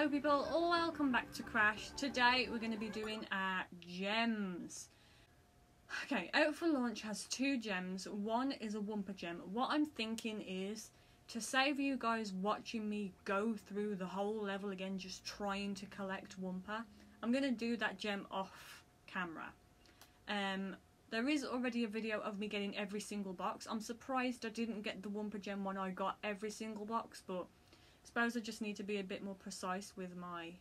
Hello people, welcome back to Crash. Today we're going to be doing our gems. Okay, Out for Launch has two gems. One is a Wumpa gem. What I'm thinking is to save you guys watching me go through the whole level again just trying to collect Wumpa, I'm going to do that gem off camera. Um, there is already a video of me getting every single box. I'm surprised I didn't get the Wumpa gem when I got every single box, but I suppose I just need to be a bit more precise with my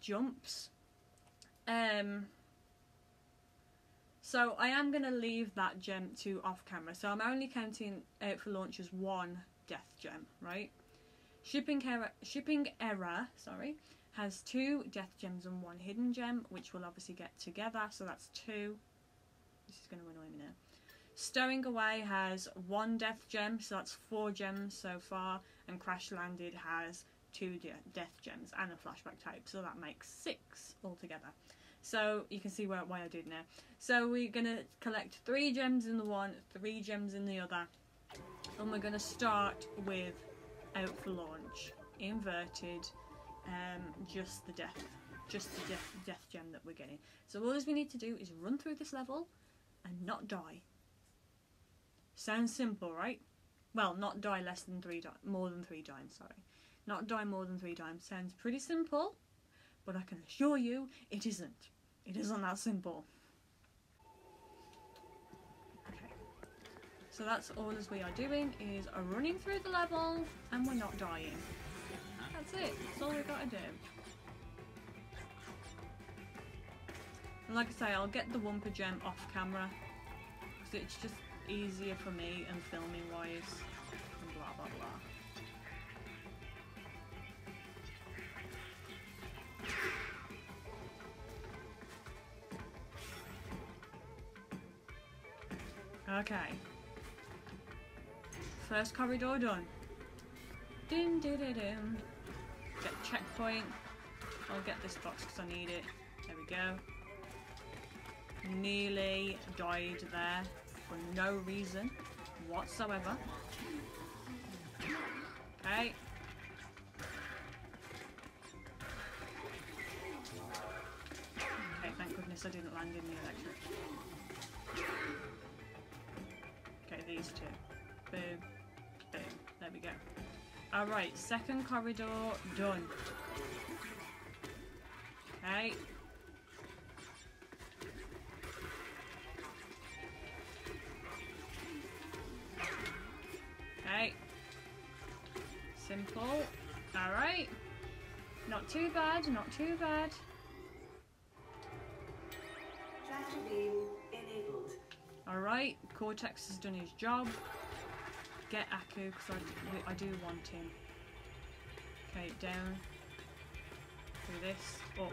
jumps. Um, so I am going to leave that gem to off camera. So I'm only counting out for launch as one death gem, right? Shipping error, shipping error, sorry, has two death gems and one hidden gem, which we'll obviously get together. So that's two. This is going to annoy me now. Stowing Away has one death gem, so that's four gems so far, and Crash Landed has two de death gems and a flashback tape, so that makes six altogether. So you can see where, why I did now. So we're going to collect three gems in the one, three gems in the other, and we're going to start with Out for Launch, N.Verted, um, just the death, just the death, death gem that we're getting. So all we need to do is run through this level and not die. Sounds simple, right? Well, not die less than three more than three times, sorry. Not die more than three times. Sounds pretty simple, but I can assure you it isn't. It isn't that simple. Okay. So that's all as we are doing is running through the level and we're not dying. That's it. That's all we've gotta do. And like I say, I'll get the Wumpa gem off camera because it's just easier for me and filming wise and blah blah blah. Okay. First corridor done. Ding ding ding ding. Get checkpoint. I'll get this box because I need it. There we go. Nearly died there for no reason whatsoever. Okay. Okay, thank goodness I didn't land in the electric. Okay, these two. Boom. Boom. There we go. Alright, second corridor done. Okay. Alright. Not too bad, not too bad. Alright, Cortex has done his job. Get Aku, because I, I do want him. Okay, down. Do this. Up.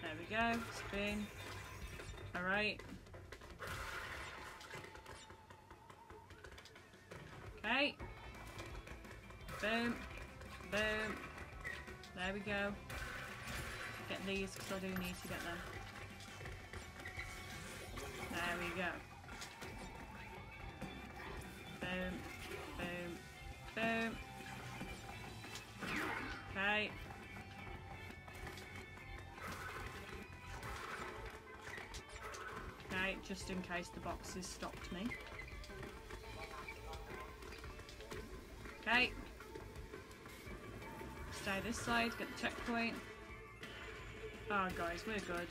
There we go. Spin. Alright. Okay. Boom. Boom. There we go. Get these because I do need to get them. There we go. Boom. Boom. Boom. Okay. Okay, just in case the boxes stopped me. Okay. Stay this side, get the checkpoint. Oh guys, we're good.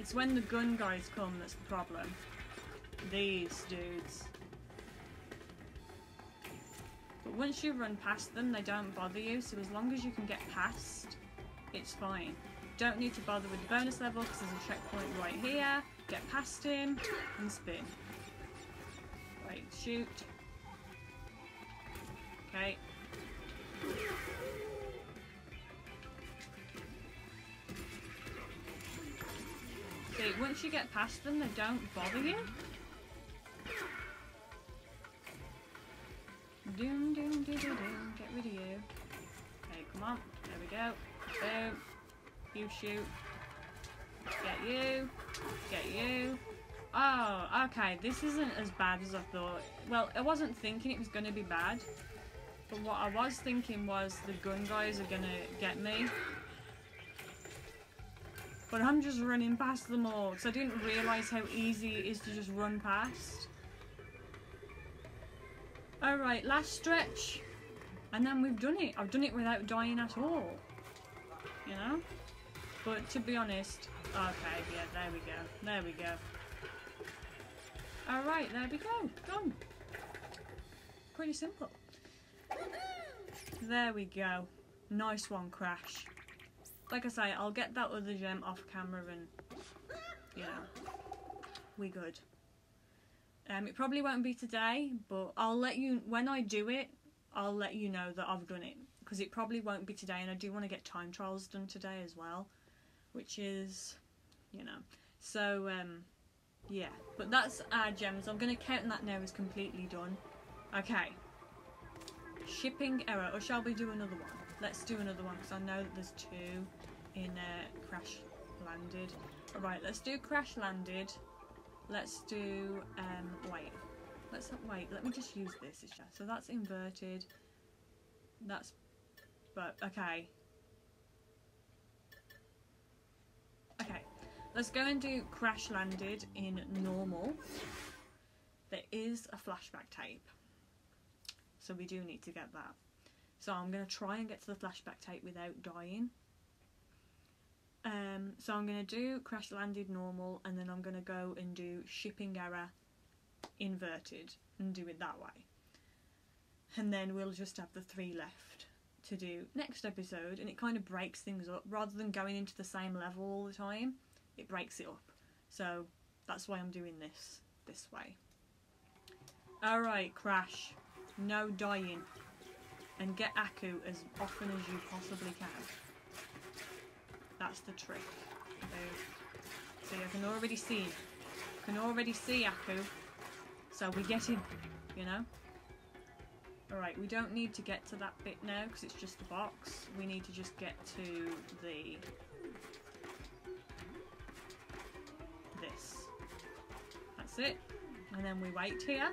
It's when the gun guys come that's the problem. These dudes. But once you run past them, they don't bother you, so as long as you can get past, it's fine. Don't need to bother with the bonus level because there's a checkpoint right here. Get past him and spin. Wait, shoot. Past them, they don't bother you. Doom, doom, doom, doom. Get rid of you. Okay, come on. There we go. Boom. You shoot. Get you. Get you. Oh, okay. This isn't as bad as I thought. Well, I wasn't thinking it was going to be bad. But what I was thinking was the gun guys are gonna get me. But I'm just running past them all because I didn't realise how easy it is to just run past. Alright, last stretch. And then we've done it. I've done it without dying at all. You know? But to be honest, okay, yeah, there we go. There we go. Alright, there we go. Done. Pretty simple. There we go. Nice one, Crash. Like I say, I'll get that other gem off camera and, you know, we good. Um, it probably won't be today, but I'll let you, when I do it, I'll let you know that I've done it. Because it probably won't be today, and I do want to get time trials done today as well. Which is, you know. So, um, yeah. But that's our gems. I'm going to count that now as completely done. Okay. Shipping error. Or shall we do another one? Let's do another one, because I know that there's two in uh, Crash Landed. Alright, let's do Crash Landed. Let's do, um, wait. Let's, wait, let me just use this. So that's N.Verted. That's, but, okay. Okay, let's go and do Crash Landed in normal. There is a flashback tape. So we do need to get that. So I'm going to try and get to the flashback tape without dying. Um, so I'm going to do crash landed normal and then I'm going to go and do shipping error N.Verted and do it that way. And then we'll just have the three left to do next episode and it kind of breaks things up. Rather than going into the same level all the time it breaks it up. So that's why I'm doing this this way. Alright crash. No dying and get Aku as often as you possibly can that's the trick. So, see, I can already see can already see Aku. So we get him, you know? Alright, we don't need to get to that bit now because it's just a box. We need to just get to the... This. That's it. And then we wait here.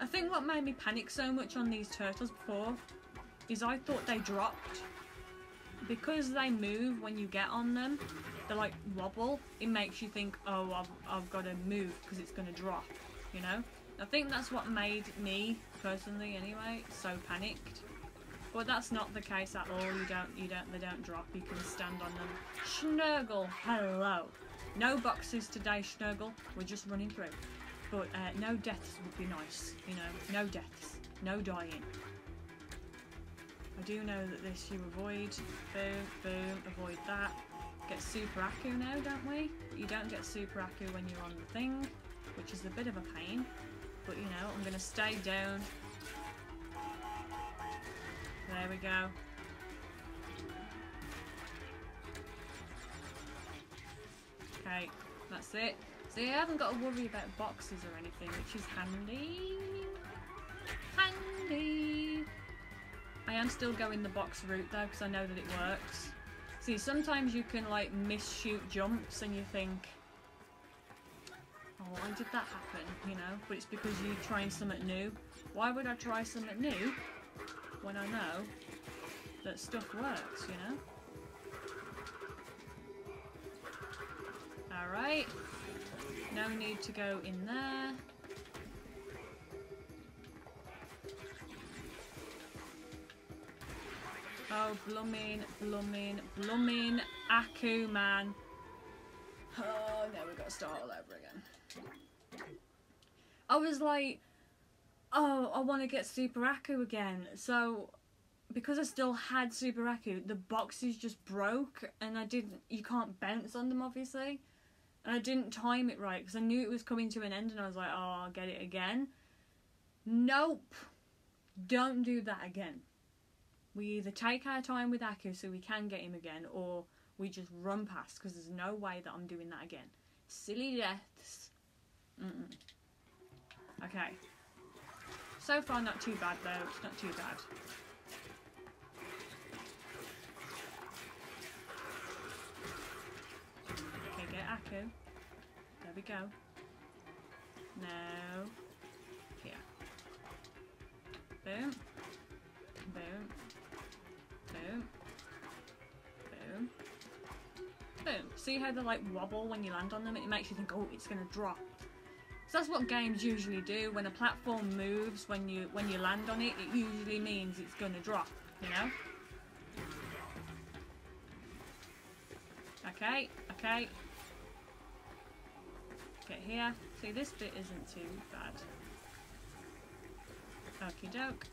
I think what made me panic so much on these turtles before is I thought they dropped because they move when you get on them, they like wobble, it makes you think, oh, I've, I've got to move because it's going to drop, you know? I think that's what made me, personally anyway, so panicked. But that's not the case at all, you don't, you don't, they don't drop, you can stand on them. Schnurgle, hello. No boxes today, Schnurgle, we're just running through. But uh, no deaths would be nice, you know, no deaths, no dying. I do know that this you avoid. Boom, boom, avoid that. Get Super Aku now, don't we? You don't get Super Aku when you're on the thing, which is a bit of a pain. But you know, I'm to stay down. There we go. Okay, that's it. So you haven't got to worry about boxes or anything, which is handy. Handy. I am still going the box route though because I know that it works. See, sometimes you can like miss shoot jumps and you think, oh, why did that happen? You know, but it's because you're trying something new. Why would I try something new when I know that stuff works, you know? Alright. No need to go in there. Oh, blooming, blooming, blooming Aku, man. Oh, now we've got to start all over again. I was like, oh, I want to get Super Aku again. So, because I still had Super Aku, the boxes just broke and I didn't, you can't bounce on them obviously. And I didn't time it right because I knew it was coming to an end and I was like, oh, I'll get it again. Nope. Don't do that again. We either take our time with Aku so we can get him again, or we just run past because there's no way that I'm doing that again. Silly deaths. Mm -mm. Okay. So far, not too bad though. It's not too bad. Okay, get Aku. We go. No. Here. Boom. Boom. Boom. Boom. Boom. See how they like wobble when you land on them? It makes you think, oh, it's gonna drop. So that's what games usually do. When a platform moves, when you when you land on it, it usually means it's gonna drop. You know. Okay. Okay. Get here. See, this bit isn't too bad. Okie doke.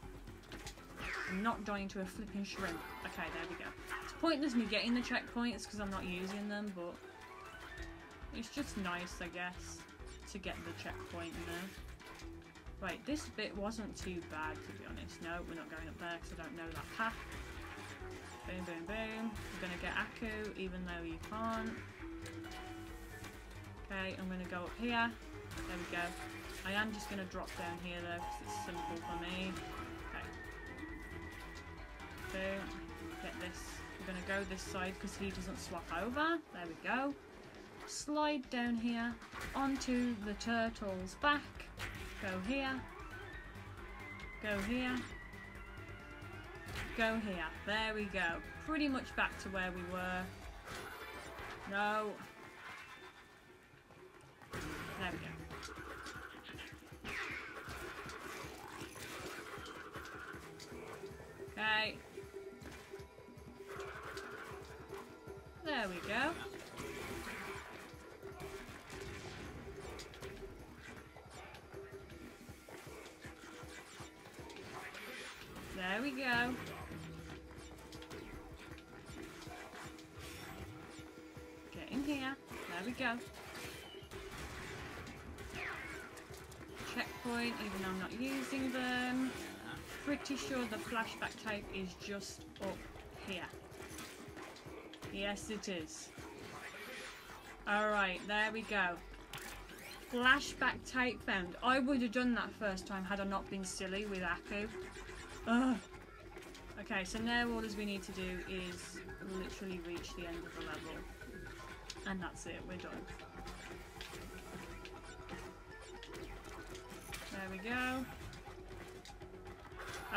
I'm not dying to a flipping shrimp. Okay, there we go. It's pointless me getting the checkpoints because I'm not using them, but it's just nice, I guess, to get the checkpoint, know. Right, this bit wasn't too bad, to be honest. No, we're not going up there because I don't know that path. Boom, boom, boom. We're going to get Aku, even though you can't. Okay, I'm going to go up here. There we go. I am just going to drop down here though because it's simple for me. Okay. Boom. Get this. We're going to go this side because he doesn't swap over. There we go. Slide down here onto the turtle's back. Go here. Go here. Go here. There we go. Pretty much back to where we were. No. There we go. Okay. There we go. There we go. Get in here. There we go. Checkpoint, even though I'm not using them. Pretty sure the flashback tape is just up here. Yes, it is. Alright, there we go. Flashback tape found. I would have done that first time had I not been silly with Aku. Ugh. Okay, so now all we need to do is literally reach the end of the level. And that's it, we're done. There we go.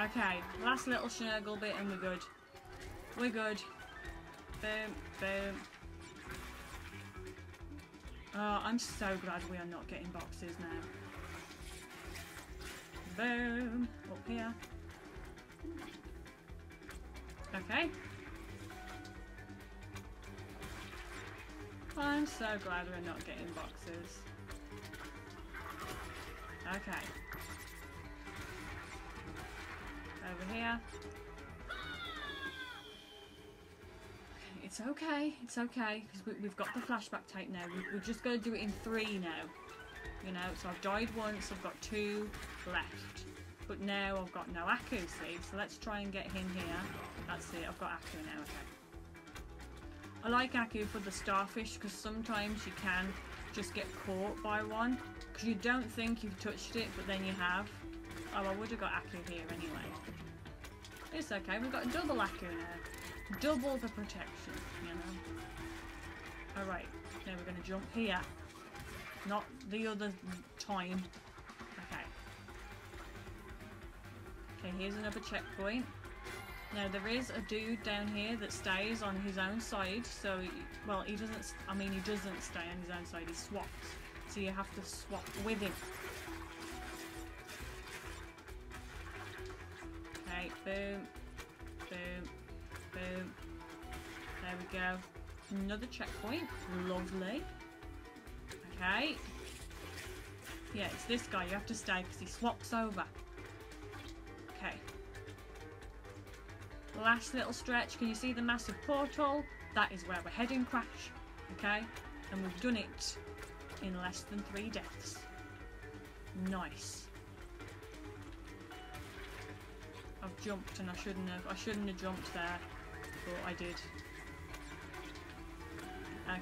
Okay, last little snuggle bit and we're good. We're good. Boom, boom. Oh, I'm so glad we are not getting boxes now. Boom. Up here. Okay. I'm so glad we're not getting boxes. Okay. Over here. It's okay, it's okay, because we, have got the flashback tape now. We, we've just got to do it in three now. You know, so I've died once, I've got two left. But now I've got no Aku, see? So let's try and get him here. That's it, I've got Aku now, okay. I like Aku for the starfish because sometimes you can just get caught by one. Because you don't think you've touched it, but then you have. Oh, I would have got Aku here anyway. It's okay, we've got double Aku now. Double the protection, you know. Alright, now we're going to jump here. Not the other time. Okay okay, here's another checkpoint. Now there is a dude down here that stays on his own side, so, he, well, he doesn't, I mean he doesn't stay on his own side, he swaps. So you have to swap with him. Okay, boom, boom, boom. There we go. Another checkpoint. Lovely. Okay. Yeah, it's this guy. You have to stay because he swaps over. Last little stretch. Can you see the massive portal? That is where we're heading, Crash. Okay? And we've done it in less than three deaths. Nice. I've jumped and I shouldn't have. I shouldn't have jumped there, but I did.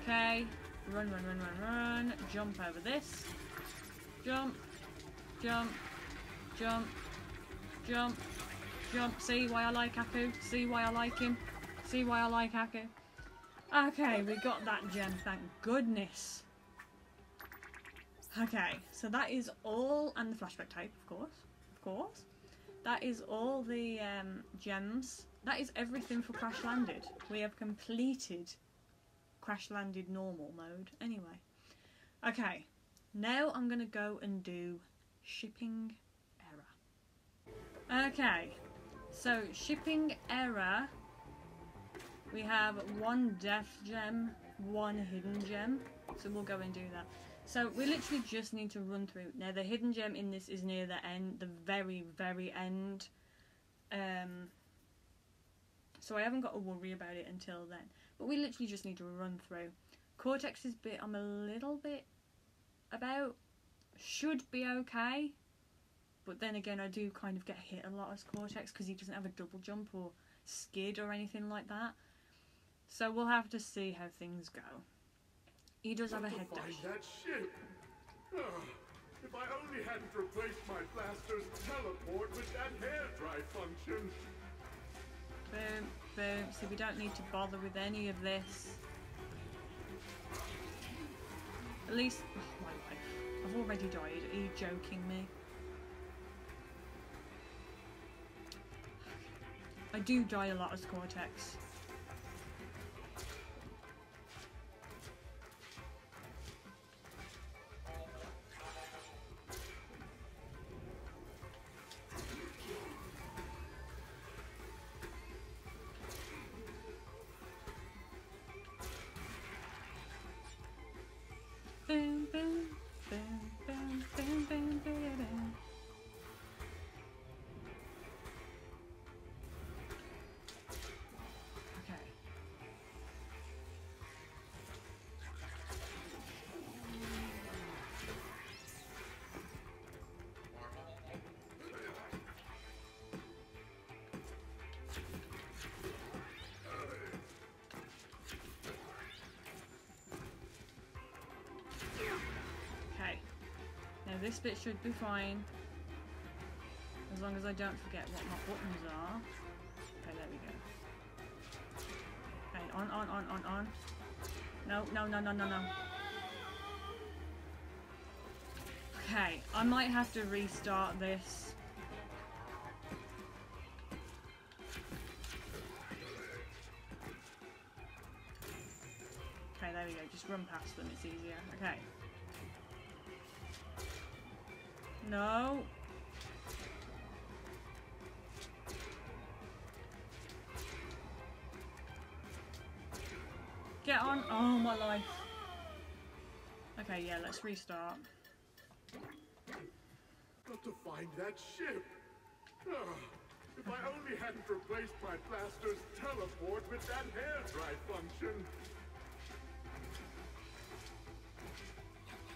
Okay. Run, run, run, run, run. Jump over this. Jump. Jump. Jump. Jump. Jump. See why I like Aku? See why I like him? See why I like Aku? Okay, we got that gem, thank goodness. Okay, so that is all, and the flashback tape, of course, of course. that is all the um, gems. That is everything for Crash Landed. We have completed Crash Landed normal mode. Anyway, okay. Now I'm gonna go and do shipping error. Okay, so shipping error. We have one death gem, one hidden gem. So we'll go and do that. So we literally just need to run through. Now the hidden gem in this is near the end, the very, very end. Um, so I haven't got to worry about it until then. But we literally just need to run through. Cortex's bit I'm a little bit about. Should be okay. But then again I do kind of get hit a lot as Cortex because he doesn't have a double jump or skid or anything like that. So we'll have to see how things go. He does have a head dash. that ship. Ah, if I only hadn't replaced my blaster's teleport with that hair dry function. Boom, boom. So we don't need to bother with any of this. At least, oh, my life. I've already died. Are you joking me? I do die a lot as Cortex. This bit should be fine. As long as I don't forget what my buttons are. Okay, there we go. Okay, on, on, on, on, on. No, no, no, no, no, no. Okay, I might have to restart this. Okay, there we go. Just run past them, it's easier. Okay. No. Get on. Oh, my life. Okay, yeah, let's restart. Got to find that ship. Ah, if I only hadn't replaced my blaster's teleport with that hair dry function.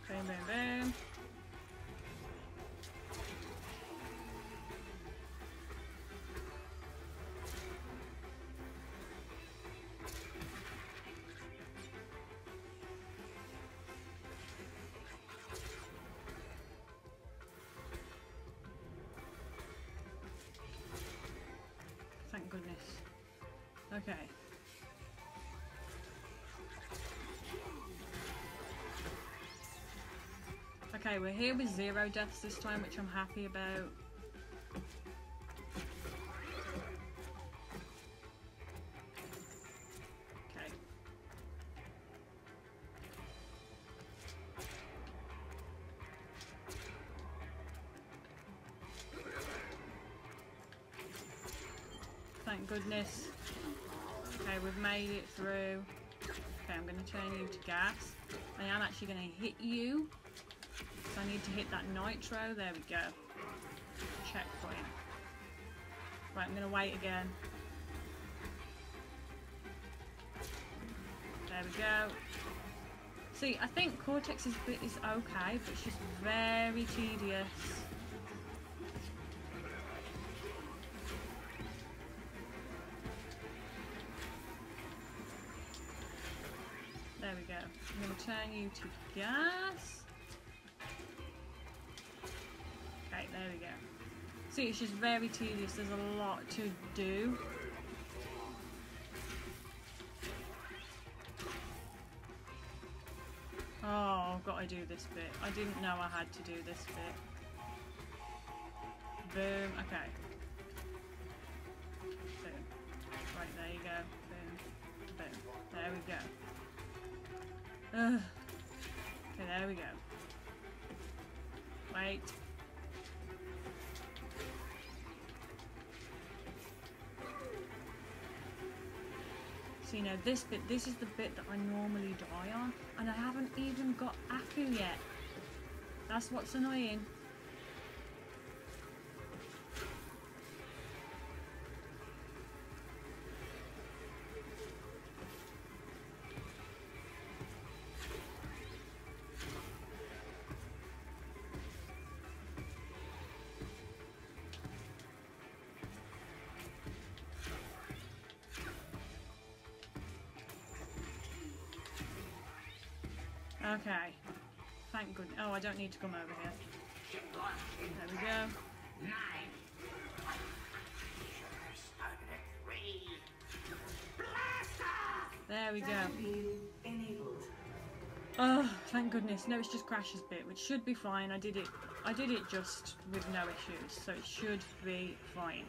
Boom, boom, boom. Okay. Okay, we're here with zero deaths this time, which I'm happy about. Okay, I'm going to turn you to gas. I am actually going to hit you. So I need to hit that nitro. There we go. Checkpoint. Right, I'm going to wait again. There we go. See, I think Cortex bit is okay, but it's just very tedious. Turn you to gas. Okay, there we go. See, it's just very tedious. There's a lot to do. Oh, I've got to do this bit. I didn't know I had to do this bit. Boom. Okay. boom. Right, there you go. Boom, boom. There we go. Okay, there we go. Wait. So you know, this bit, this is the bit that I normally die on, and I haven't even got Aku yet. That's what's annoying. Okay. Thank goodness. Oh, I don't need to come over here. There we go. There we go. Oh, thank goodness. No, it's just Crash's bit, which should be fine. I did it. I did it just with no issues, so it should be fine.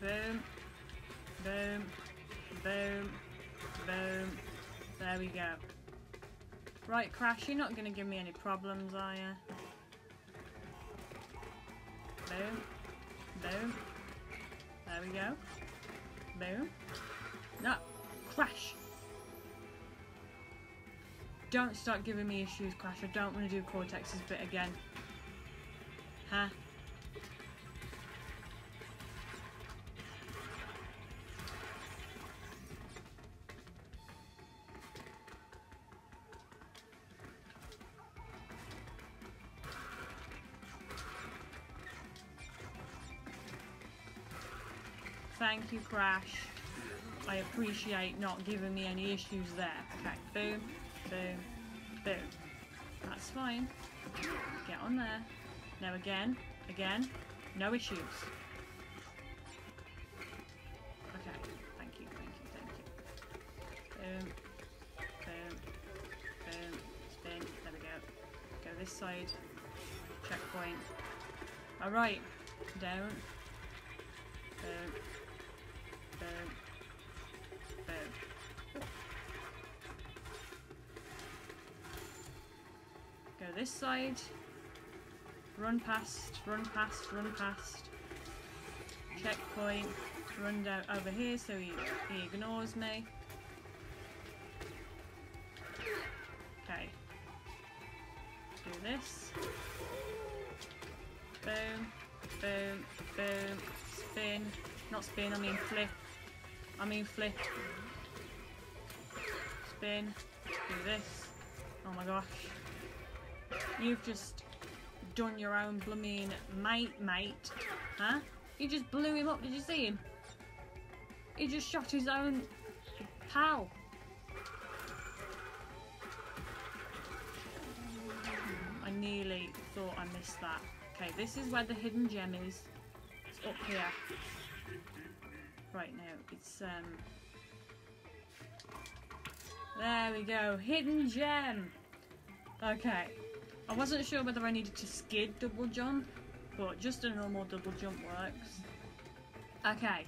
Boom, boom, boom, boom. There we go. Right, Crash, you're not going to give me any problems, are you? Boom. Boom. There we go. Boom. No. Crash! Don't start giving me issues, Crash. I don't want to do Cortex's bit again. Huh? Thank you, Crash. I appreciate not giving me any issues there. Okay, boom, boom, boom. That's fine. Get on there. Now again, again, no issues. Okay, thank you, thank you, thank you. Boom, boom, boom, spin, there we go. Go this side, checkpoint. Alright, down, boom. Go this side. Run past, run past, run past. Checkpoint. Run down over here so he, he ignores me. Okay. Do this. Boom, boom, boom. Spin. Not spin, I mean flip. I mean flip. Spin. Do this. Oh my gosh. You've just done your own blooming mate, mate. Huh? You just blew him up, did you see him? He just shot his own pal. I nearly thought I missed that. Okay, this is where the hidden gem is. It's up here. Right now, it's um There we go. Hidden gem. Okay. I wasn't sure whether I needed to skid double jump, but just a normal double jump works. Okay.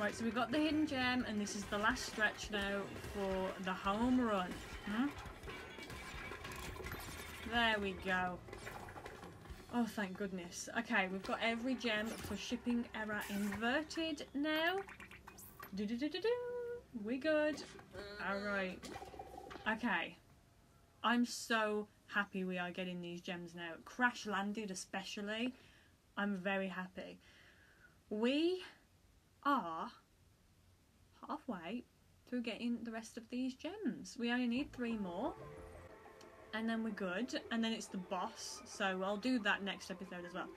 Right, so we've got the hidden gem, and this is the last stretch now for the home run. Hmm? There we go. Oh, thank goodness. Okay, we've got every gem for shipping error N.Verted now. Do do do do do. We good. Alright. Okay. I'm so happy we are getting these gems now. Crash landed especially. I'm very happy. We are halfway through getting the rest of these gems. We only need three more. And then we're good. And then it's the boss. So I'll do that next episode as well.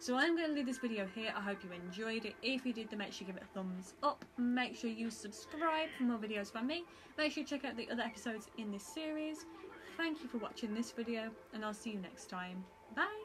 So I'm going to leave this video here. I hope you enjoyed it. If you did, then make sure you give it a thumbs up. Make sure you subscribe for more videos from me. Make sure you check out the other episodes in this series. Thank you for watching this video, and I'll see you next time. Bye!